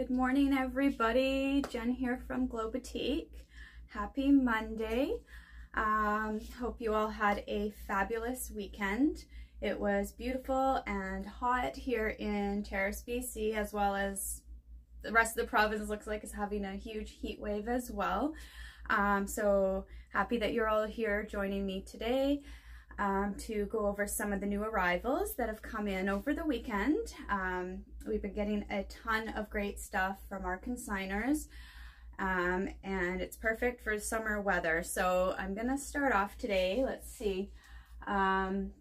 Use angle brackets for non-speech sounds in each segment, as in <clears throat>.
Good morning, everybody. Jen here from Glow Boutique. Happy Monday. Um, hope you all had a fabulous weekend. It was beautiful and hot here in Terrace, BC, as well as the rest of the province looks like is having a huge heat wave as well. Um, so happy that you're all here joining me today um, to go over some of the new arrivals that have come in over the weekend. Um, we've been getting a ton of great stuff from our consigners um, and it's perfect for summer weather. So I'm gonna start off today, let's see, um,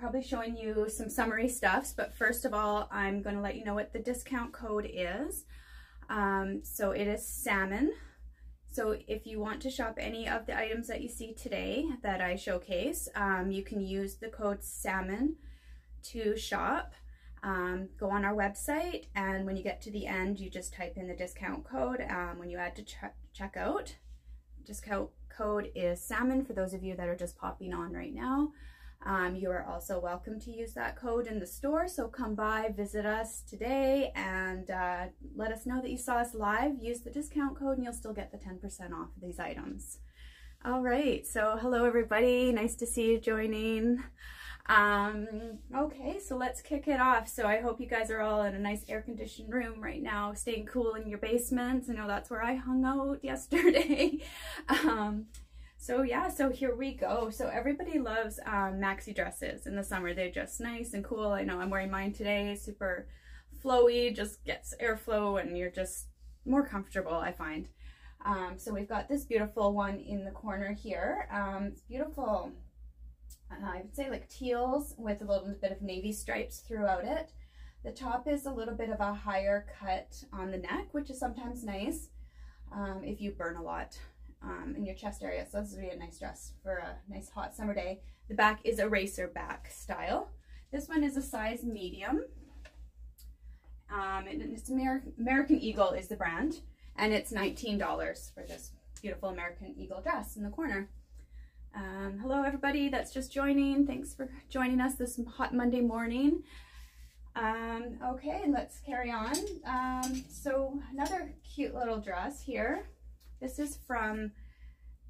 probably showing you some summery stuffs, but first of all, I'm gonna let you know what the discount code is. Um, so it is salmon. So if you want to shop any of the items that you see today that I showcase, um, you can use the code SALMON to shop. Um, go on our website and when you get to the end, you just type in the discount code um, when you add to ch checkout. Discount code is SALMON for those of you that are just popping on right now. Um, you are also welcome to use that code in the store, so come by, visit us today, and uh, let us know that you saw us live. Use the discount code and you'll still get the 10% off of these items. All right, so hello everybody, nice to see you joining. Um, okay, so let's kick it off. So I hope you guys are all in a nice air-conditioned room right now, staying cool in your basements. I know that's where I hung out <laughs> yesterday. um, so yeah, so here we go. So everybody loves um, maxi dresses in the summer. They're just nice and cool. I know I'm wearing mine today, super flowy, just gets airflow and you're just more comfortable, I find. Um, so we've got this beautiful one in the corner here. Um, it's beautiful, uh, I would say like teals with a little bit of navy stripes throughout it. The top is a little bit of a higher cut on the neck, which is sometimes nice um, if you burn a lot um, in your chest area. So this would be a nice dress for a nice hot summer day. The back is a racer back style. This one is a size medium. Um, it's Amer American Eagle is the brand. And it's $19 for this beautiful American Eagle dress in the corner. Um, hello everybody that's just joining. Thanks for joining us this hot Monday morning. Um, okay, let's carry on. Um, so another cute little dress here. This is from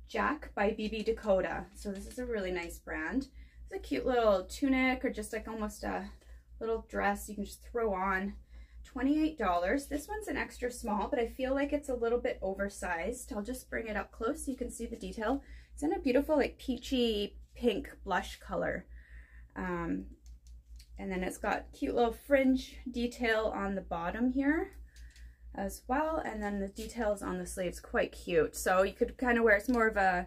Jack by BB Dakota. So this is a really nice brand. It's a cute little tunic or just like almost a little dress you can just throw on. $28. This one's an extra small, but I feel like it's a little bit oversized. I'll just bring it up close so you can see the detail. It's in a beautiful like peachy pink blush color. Um, and then it's got cute little fringe detail on the bottom here as well. And then the details on the sleeves, quite cute. So you could kind of wear, it's more of a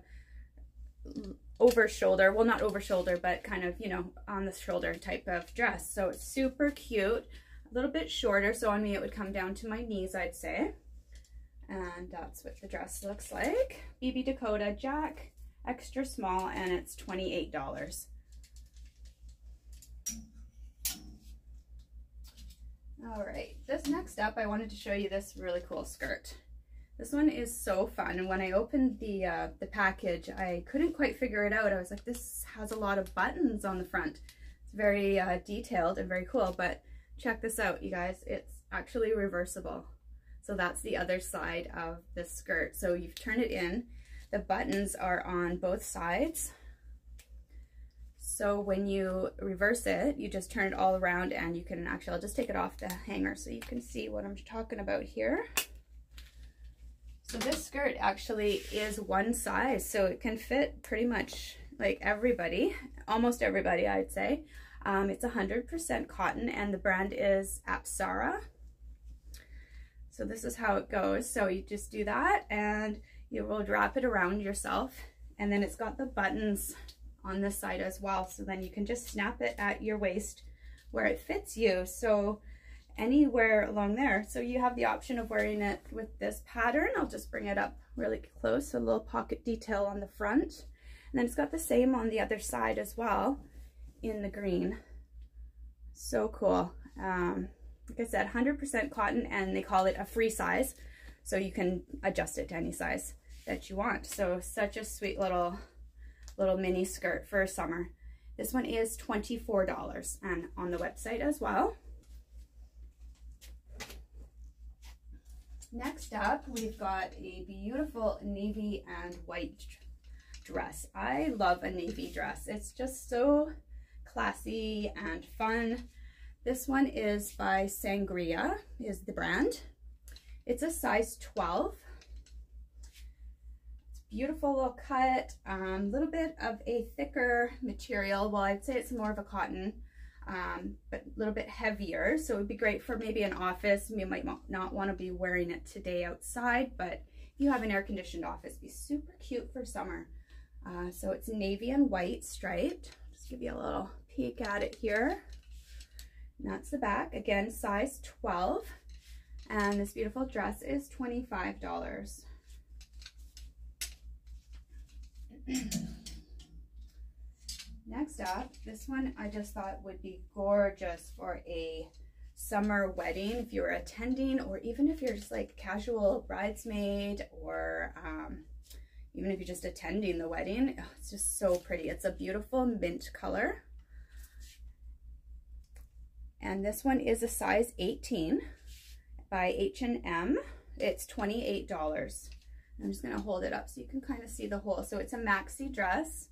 over shoulder, well not over shoulder, but kind of, you know, on the shoulder type of dress. So it's super cute, a little bit shorter. So on me, it would come down to my knees, I'd say. And that's what the dress looks like. BB Dakota Jack, extra small, and it's $28. All right, this next up, I wanted to show you this really cool skirt. This one is so fun. And when I opened the, uh, the package, I couldn't quite figure it out. I was like, this has a lot of buttons on the front. It's very uh, detailed and very cool, but check this out, you guys. It's actually reversible. So that's the other side of the skirt. So you've turned it in. The buttons are on both sides. So when you reverse it, you just turn it all around and you can actually, I'll just take it off the hanger so you can see what I'm talking about here. So this skirt actually is one size, so it can fit pretty much like everybody, almost everybody I'd say. Um, it's 100% cotton and the brand is Apsara. So this is how it goes. So you just do that and you will wrap it around yourself and then it's got the buttons on this side as well. So then you can just snap it at your waist where it fits you. So anywhere along there. So you have the option of wearing it with this pattern. I'll just bring it up really close. A little pocket detail on the front. And then it's got the same on the other side as well in the green. So cool. Um, like I said, 100% cotton and they call it a free size. So you can adjust it to any size that you want. So such a sweet little little mini skirt for summer. This one is $24 and on the website as well. Next up, we've got a beautiful navy and white dress. I love a navy dress. It's just so classy and fun. This one is by Sangria, is the brand. It's a size 12. Beautiful little cut, a um, little bit of a thicker material. Well, I'd say it's more of a cotton, um, but a little bit heavier. So it would be great for maybe an office. You might not want to be wearing it today outside, but if you have an air-conditioned office, be super cute for summer. Uh, so it's navy and white striped. Just give you a little peek at it here. And that's the back. Again, size 12. And this beautiful dress is $25. Next up, this one I just thought would be gorgeous for a summer wedding if you're attending or even if you're just like casual bridesmaid or um, even if you're just attending the wedding. Oh, it's just so pretty. It's a beautiful mint color. And this one is a size 18 by H&M. It's $28. I'm just going to hold it up so you can kind of see the hole. So it's a maxi dress.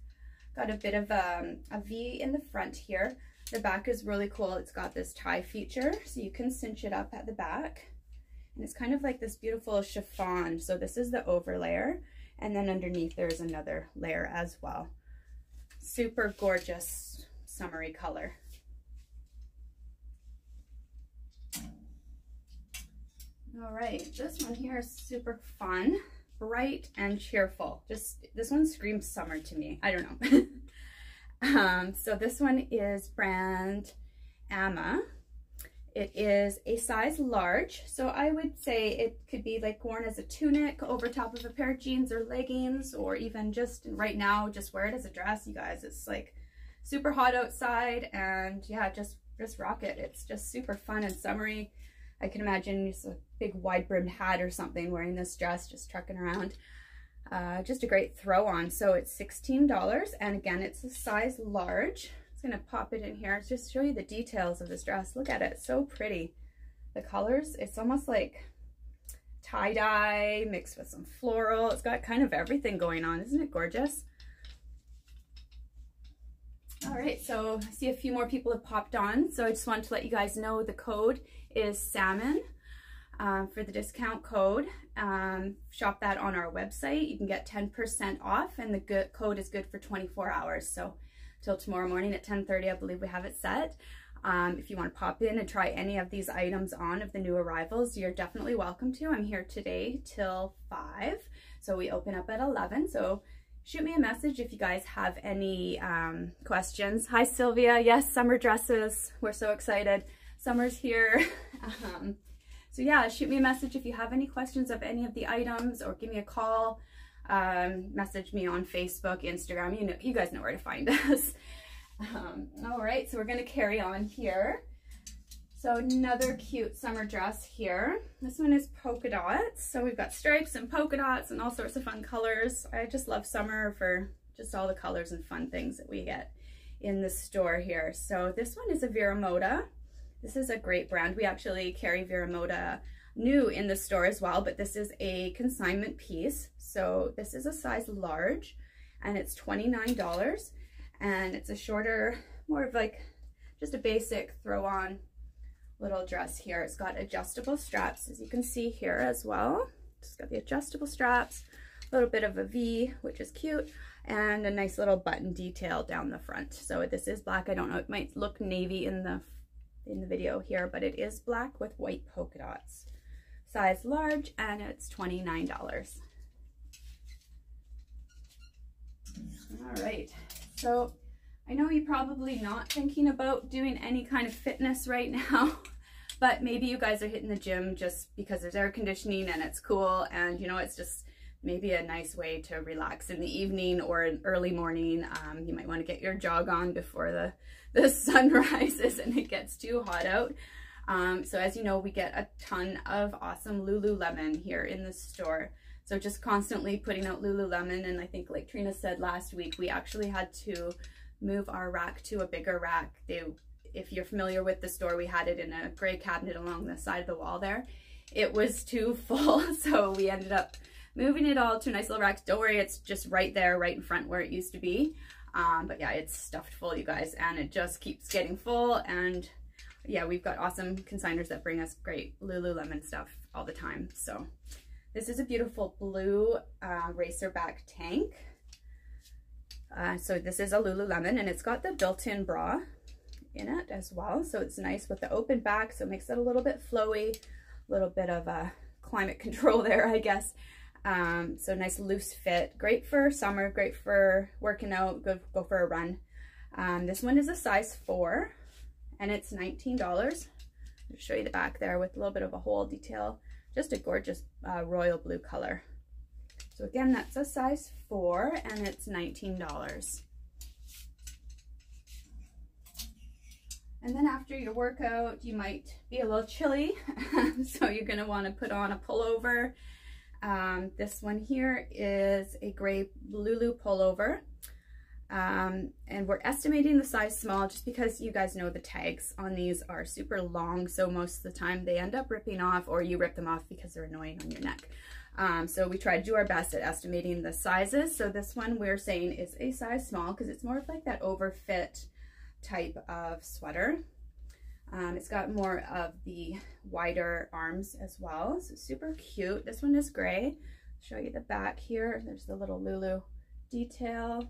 Got a bit of um, a V in the front here. The back is really cool. It's got this tie feature, so you can cinch it up at the back. And it's kind of like this beautiful chiffon. So this is the over layer. And then underneath there's another layer as well. Super gorgeous summery color. All right, this one here is super fun, bright and cheerful. Just, this one screams summer to me. I don't know. <laughs> um, so this one is brand Amma. It is a size large, so I would say it could be like worn as a tunic over top of a pair of jeans or leggings, or even just right now, just wear it as a dress, you guys. It's like super hot outside, and yeah, just just rock it. It's just super fun and summery. I can imagine just a big wide brimmed hat or something wearing this dress, just trucking around. Uh, just a great throw on. So it's $16 and again, it's a size large. I'm gonna pop it in here just show you the details of this dress. Look at it, so pretty. The colors, it's almost like tie-dye mixed with some floral. It's got kind of everything going on. Isn't it gorgeous? All right, so I see a few more people have popped on. So I just wanted to let you guys know the code is salmon um, for the discount code. Um, shop that on our website. You can get 10% off and the good code is good for 24 hours. So till tomorrow morning at 10.30, I believe we have it set. Um, if you want to pop in and try any of these items on of the new arrivals, you're definitely welcome to. I'm here today till 5. So we open up at 11. So shoot me a message if you guys have any um, questions. Hi, Sylvia. Yes, summer dresses. We're so excited. Summer's here. <laughs> um, so yeah, shoot me a message if you have any questions of any of the items or give me a call. Um, message me on Facebook, Instagram. You know, you guys know where to find <laughs> us. Um, all right, so we're going to carry on here. So another cute summer dress here. This one is polka dots. So we've got stripes and polka dots and all sorts of fun colors. I just love summer for just all the colors and fun things that we get in the store here. So this one is a Vero Moda. This is a great brand. We actually carry Vero Moda new in the store as well, but this is a consignment piece. So this is a size large and it's $29 and it's a shorter, more of like just a basic throw on little dress here. It's got adjustable straps, as you can see here as well. It's got the adjustable straps, a little bit of a V, which is cute, and a nice little button detail down the front. So this is black. I don't know, it might look navy in the in the video here, but it is black with white polka dots. Size large, and it's $29. All right, so I know you're probably not thinking about doing any kind of fitness right now, <laughs> but maybe you guys are hitting the gym just because there's air conditioning and it's cool and you know, it's just maybe a nice way to relax in the evening or an early morning. Um, you might want to get your jog on before the, <laughs> the sun <laughs> rises and it gets too hot out. Um, so as you know, we get a ton of awesome Lululemon here in the store. So just constantly putting out Lululemon. And I think like Trina said last week, we actually had to move our rack to a bigger rack. They, if you're familiar with the store, we had it in a gray cabinet along the side of the wall there. it was too <laughs> full. So we ended up moving it all to a nice little rack. Don't worry, it's just right there, right in front where it used to be. Um, but yeah, it's stuffed full, you guys, and it just keeps getting full. And yeah, we've got awesome consigners that bring us great Lululemon stuff all the time. So this is a beautiful blue uh, racerback tank. Uh, so this is a Lululemon and it's got the built-in bra in it as well. So it's nice with the open back. So it makes it a little bit flowy, a little bit of a climate <laughs> control there, I guess. Um, so nice loose fit, great for summer, great for working out, go, go for a run. Um, this one is a size four and it's $19. I'll show you the back there with a little bit of a hole detail. Just a gorgeous uh, royal blue color. So again, that's a size four and it's $19. And then after your workout, you might be a little chilly. <laughs> so you're gonna wanna put on a pullover. Um, this one here is a gray Lulu pullover. Um, and we're estimating the size small just because you guys know the tags on these are super long. So most of the time they end up ripping off or you rip them off because they're annoying on your neck. Um, so we try to do our best at estimating the sizes. So this one we're saying is a size small because it's more of like that overfit type of sweater. Um, it's got more of the wider arms as well. So super cute. This one is gray. show you the back here. There's the little Lulu detail.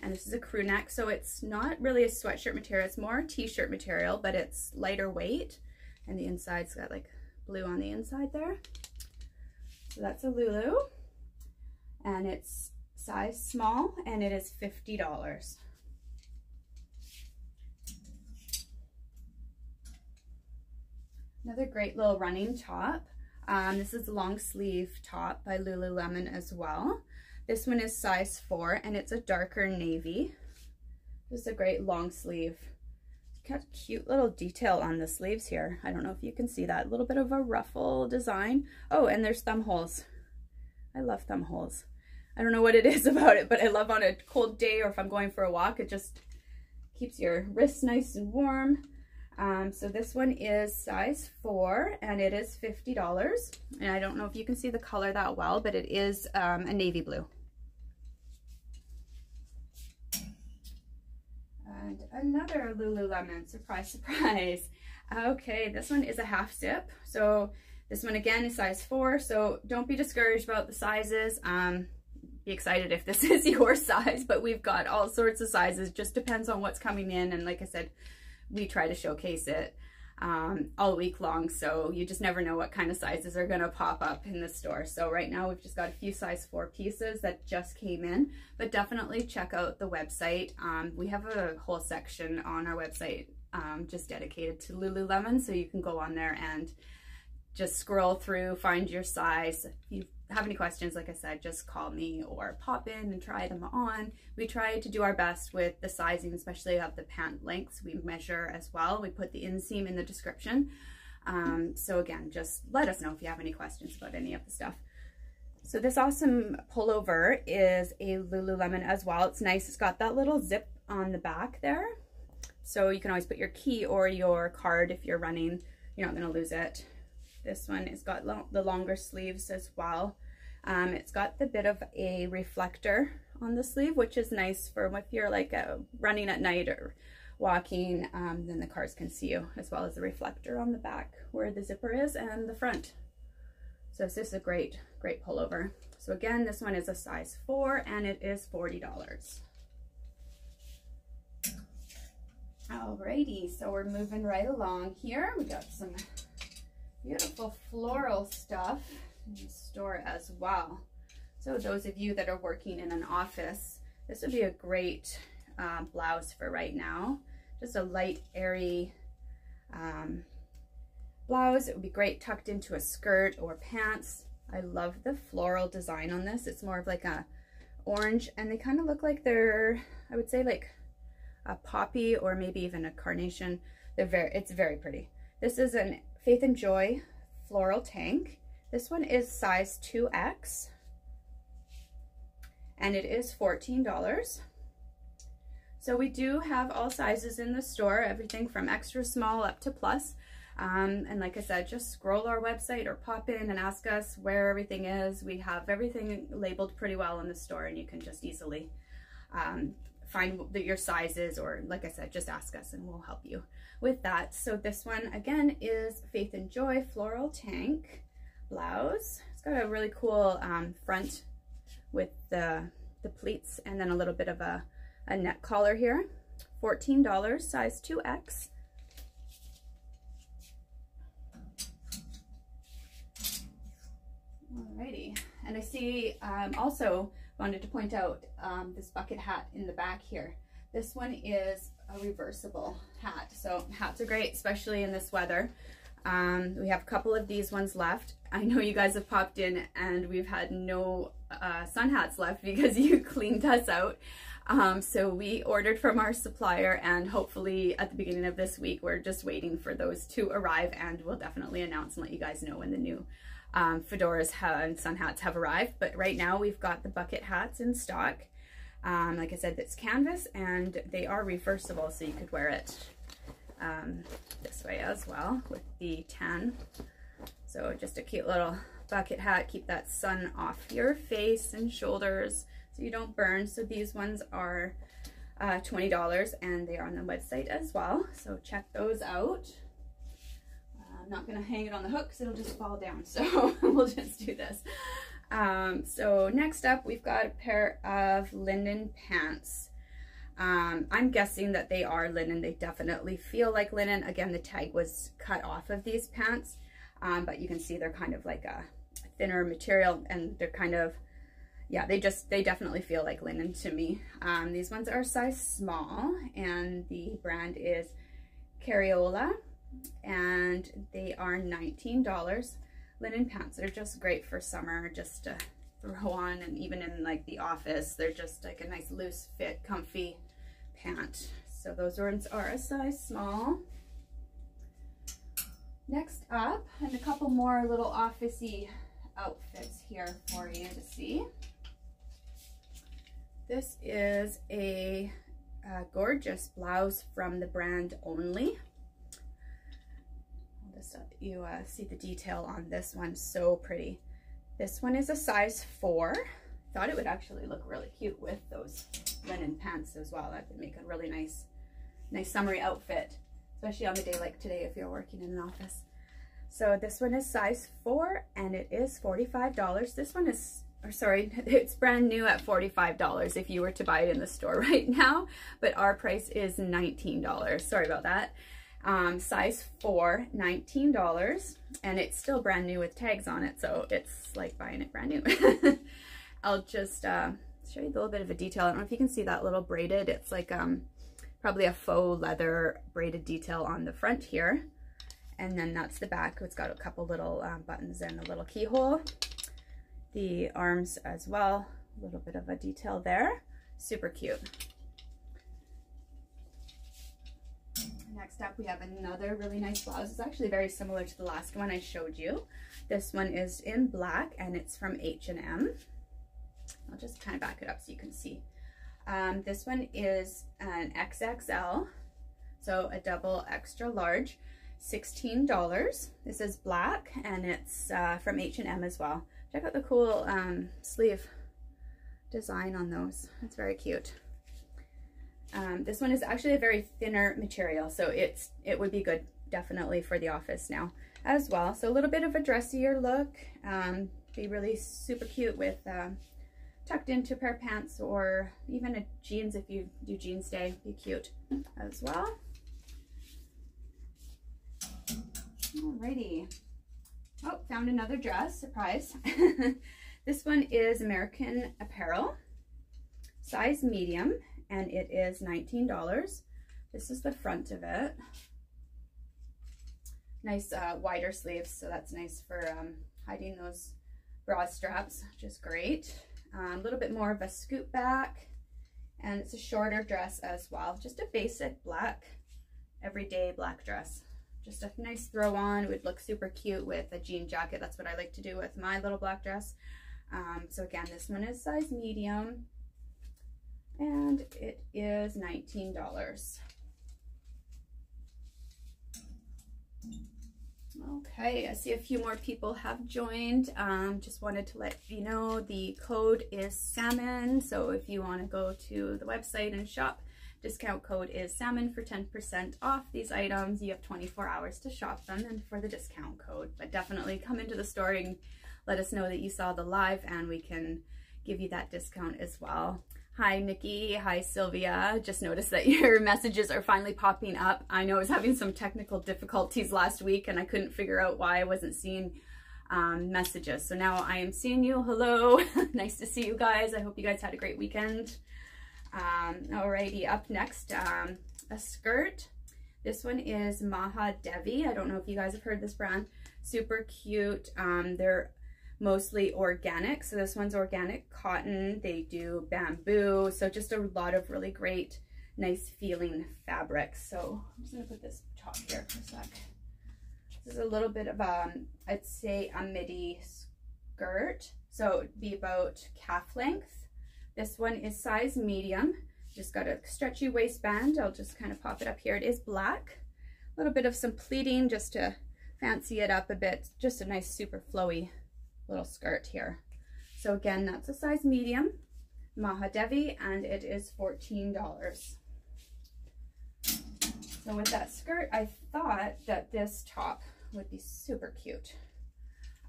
And this is a crew neck. So it's not really a sweatshirt material. It's more t-shirt material, but it's lighter weight. And the inside's got like blue on the inside there. So that's a Lulu. And it's size small and it is $50. Another great little running top. Um, this is a long sleeve top by Lululemon as well. This one is size 4 and it's a darker navy. This is a great long sleeve. Got cute little detail on the sleeves here. I don't know if you can see that. A little bit of a ruffle design. Oh, and there's thumb holes. I love thumb holes. I don't know what it <laughs> is about it, but I love on a cold day or if I'm going for a walk, it just keeps your wrists nice and warm. Um, so this one is size four and it is $50. And I don't know if you can see the color that well, but it is um, a navy blue. And another Lululemon, surprise, surprise. <laughs> Okay, this one is a half zip. So this one again is size four. So don't be discouraged about the sizes. Um, be excited if this <laughs> is your size, but we've got all sorts of sizes. Just depends on what's coming in. And like I said, we try to showcase it um, all week long. So you just never know what kind of sizes are going to pop up in the store. So right now we've just got a few size four pieces that just came in, but definitely check out the website. Um, we have a whole section on our website um, just dedicated to Lululemon. So you can go on there and just scroll through, find your size. If you have any questions, like I said, just call me or pop in and try them on. We try to do our best with the sizing, especially of the pant lengths. We measure as well. We put the inseam in the description. Um, so again, just let us know if you have any questions about any of the stuff. So this awesome pullover is a Lululemon as well. It's nice. It's got that little zip on the back there. So you can always put your key or your card if you're running. You're not going to lose it. This one it's got lo the longer sleeves as well. Um, it's got the bit of a reflector on the sleeve, which is nice for if you're like uh, running at night or walking, um, then the cars can see you, as well as the reflector on the back where the zipper is and the front. So this is a great, great pullover. So again, this one is a size four and it is $40. Alrighty, so we're moving right along here. We got some beautiful floral stuff in the store as well. So those of you that are working in an office, this would be a great uh, blouse for right now. Just a light, airy um, blouse. It would be great tucked into a skirt or pants. I love the floral design on this. It's more of like a orange and they kind of look like they're, I would say like a poppy or maybe even a carnation. They're very, it's very pretty. This is an Faith and Joy floral tank. This one is size 2X and it is $14. So we do have all sizes in the store, everything from extra small up to plus. Um, and like I said, just scroll our website or pop in and ask us where everything is. We have everything labeled pretty well in the store and you can just easily um, find the, your sizes or like I said, just ask us and we'll help you with that. So this one again is Faith and Joy Floral Tank blouse. It's got a really cool um, front with the, the pleats and then a little bit of a, a neck collar here. $14, size 2X. Alrighty, and I see um, also wanted to point out um, this bucket hat in the back here. This one is a reversible hat. So hats are great, especially in this weather. Um, we have a couple of these ones left. I know you guys have popped in and we've had no uh, sun hats left because <laughs> you cleaned us out. Um, so we ordered from our supplier and hopefully at the beginning of this week, we're just waiting for those to arrive and we'll definitely announce and let you guys know when the new um, fedoras and sun hats have arrived. But right now we've got the bucket hats in stock. Um, like I said, it's canvas and they are reversible so you could wear it um, this way as well with the tan. So just a cute little bucket hat, keep that sun off your face and shoulders so you don't burn. So these ones are uh, $20 and they are on the website as well. So check those out. Not gonna hang it on the hook because it'll just fall down. <laughs> So we'll just do this. Um, so next up, we've got a pair of linen pants. Um, I'm guessing that they are linen. They definitely feel like linen. Again, the tag was cut off of these pants, um, but you can see they're kind of like a thinner material and they're kind of yeah, they just, they definitely feel like linen to me. Um, these ones are size small and the brand is Carriola and they are $19. Linen pants are just great for summer just to throw on and even in like the office, they're just like a nice loose fit, comfy pant. So those ones are a size small. Next up, and a couple more little officey outfits here for you to see. This is a, a gorgeous blouse from the brand Only. Just let you uh, see the detail on this one. So pretty. This one is a size 4. Thought it would actually look really cute with those linen pants as well. That would make a really nice, nice summery outfit, especially on a day like today if you're working in an office. So this one is size 4 and it is $45. This one is or sorry, <laughs> it's brand new at $45 if you were to buy it in the store <laughs> right now, but our price is $19. Sorry about that. Um, size 4, $19, and it's still brand new with tags on it, so it's like buying it brand new. <laughs> I'll just uh, show you a little bit of a detail. I don't know if you can see that little braided. It's like um, probably a faux leather braided detail on the front here. And then that's the back. It's got a couple little um, buttons and a little keyhole the arms as well. A little bit of a detail there. Super cute. Next up, we have another really nice blouse. It's actually very similar to the last one I showed you. This one is in black and it's from H&M. I'll just kind of back it up so you can see. Um, this one is an XXL, so a double extra large, $16. This is black and it's uh, from H&M as well. Check out the cool um, sleeve design on those. It's very cute. Um, this one is actually a very thinner material, so it's it would be good definitely for the office now as well. So a little bit of a dressier look. Um, be really super cute with uh, tucked into pair of pants or even a jeans if you do jeans day. Be cute as well. Alrighty. Oh, found another dress, surprise. <laughs> this one is American Apparel, size medium, and it is $19. This is the front of it. Nice uh, wider sleeves, so that's nice for um, hiding those bra straps, which is great. A um, little bit more of a scoop back, and it's a shorter dress as well. Just a basic black, everyday black dress just a nice throw on. It would look super cute with a jean jacket. That's what I like to do with my little black dress. Um, so again, this one is size medium and it is $19. Okay, I see a few more people have joined. Um, just wanted to let you know the code is salmon. So if you want to go to the website and shop, discount code is salmon for 10% off these items. You have 24 hours to shop them and for the discount code. But definitely come into the store and let us know that you saw the live and we can give you that discount as well. Hi, Nikki. Hi, Sylvia. Just noticed that <laughs> your messages are finally popping up. I know I was having some technical difficulties last week and I couldn't figure out why I wasn't seeing um, messages. So now I am seeing you. Hello. <laughs> nice to see you guys. I hope you guys had a great weekend. Um, alrighty, up next, um, a skirt. This one is Maha Devi. I don't know if you guys have heard this brand. Super cute. Um, they're mostly organic. So this one's organic cotton. They do bamboo. So just a lot of really great, nice feeling fabrics. So I'm just gonna put this top here for a sec. This is a little bit of, um, I'd say a midi skirt. So it'd be about calf length. This one is size medium. Just got a stretchy waistband. I'll just kind of pop it up here. It is black. A little bit of some pleating just to fancy it up a bit. Just a nice super flowy little skirt here. So again, that's a size medium, Mahadevi, and it is $14. So with that skirt, I thought that this top would be super cute.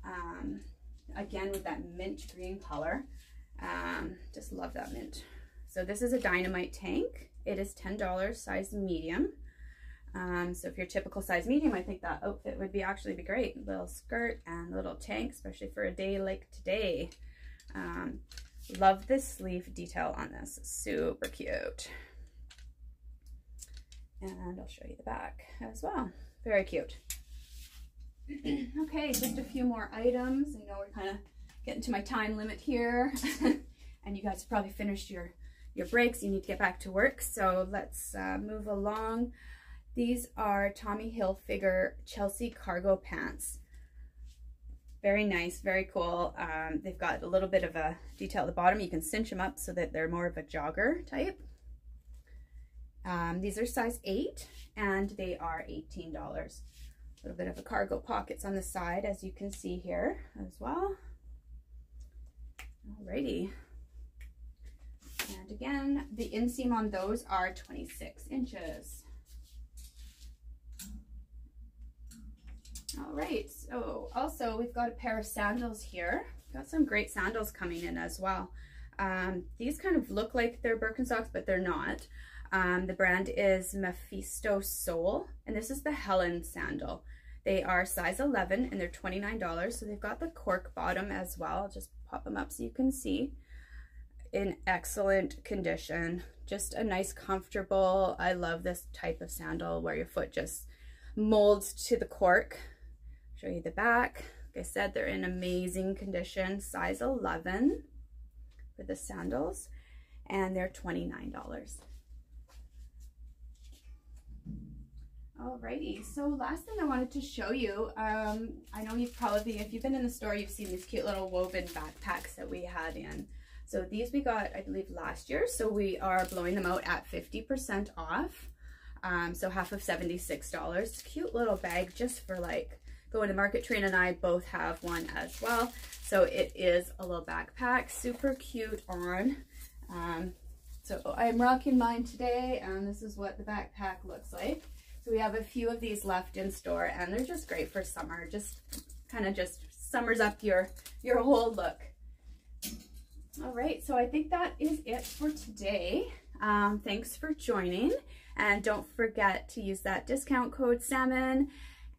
Um, again, with that mint green color. Um, just love that mint. So this is a dynamite tank. It is $10, size medium. Um, so if you're typical size medium, I think that outfit would be actually be great. Little skirt and little tank, especially for a day like today. Um, love this sleeve detail on this. Super cute. And I'll show you the back as well. Very cute. <clears throat> okay, just a few more items. I know we're kind of getting to my time limit here. <laughs> and you guys probably finished your, your breaks. You need to get back to work. So let's uh, move along. These are Tommy Hilfiger Chelsea cargo pants. Very nice, very cool. Um, they've got a little bit of a detail at the bottom. You can cinch them up so that they're more of a jogger type. Um, these are size 8 and they are $18. A little bit of a cargo pockets on the side as you can see here as well. Alrighty. And again, the inseam on those are 26 inches. All right, so also we've got a pair of sandals here. Got some great sandals coming in as well. Um, these kind of look like they're Birkenstocks, but they're not. Um, the brand is Mephisto Soul, and this is the Helen sandal. They are size 11 and they're $29. So they've got the cork bottom as well. I'll just pop them up so you can see. In excellent condition. Just a nice, comfortable, I love this type of sandal where your foot just molds to the cork show you the back. Like I said, they're in amazing condition, size 11 for the sandals, and they're $29. Alrighty, so last thing I wanted to show you, um, I know you've probably, if you've been in the store, you've seen these cute little woven backpacks that we had in. So these we got, I believe, last year, so we are blowing them out at 50% off. Um, so half of $76. Cute little bag just for like going to market. Trina and I both have one as well. So it is a little backpack, super cute on. Um, so I'm rocking mine today and this is what the backpack looks like. So we have a few of these left in store and they're just great for summer. Just kind of just summers up your, your whole look. All right, so I think that is it for today. Um, thanks for joining and don't forget to use that discount code SALMON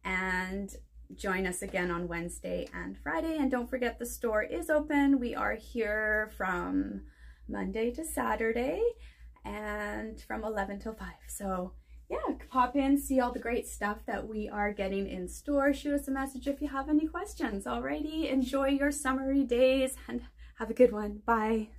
and join us again on Wednesday and Friday. And don't forget the store is open. We are here from Monday to Saturday and from 11 till 5. So yeah, pop in, see all the great stuff that we are getting in store. Shoot us a message if you have any questions. Alrighty, enjoy your summery days and have a good one. Bye.